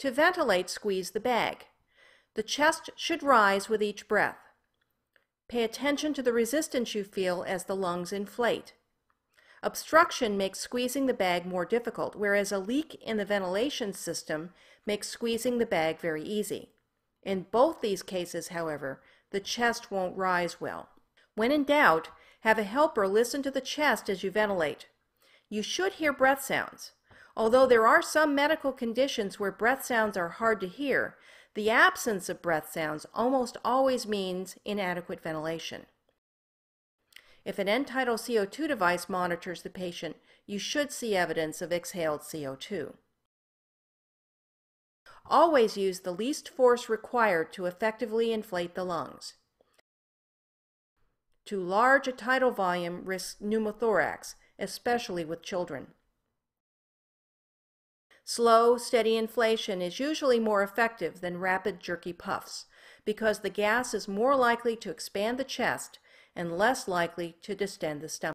To ventilate, squeeze the bag. The chest should rise with each breath. Pay attention to the resistance you feel as the lungs inflate. Obstruction makes squeezing the bag more difficult, whereas a leak in the ventilation system makes squeezing the bag very easy. In both these cases, however, the chest won't rise well. When in doubt, have a helper listen to the chest as you ventilate. You should hear breath sounds. Although there are some medical conditions where breath sounds are hard to hear, the absence of breath sounds almost always means inadequate ventilation. If an end-tidal CO2 device monitors the patient, you should see evidence of exhaled CO2. Always use the least force required to effectively inflate the lungs. Too large a tidal volume risks pneumothorax, especially with children. Slow, steady inflation is usually more effective than rapid, jerky puffs because the gas is more likely to expand the chest and less likely to distend the stomach.